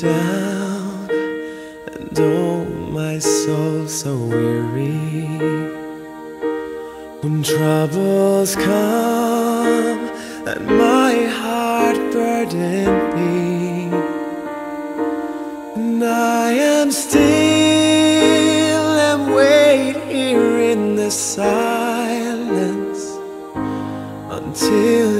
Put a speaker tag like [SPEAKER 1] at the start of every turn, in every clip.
[SPEAKER 1] Down. And oh, my soul so weary When troubles come And my heart burden be And I am still and wait here in the silence Until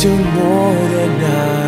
[SPEAKER 1] To more than I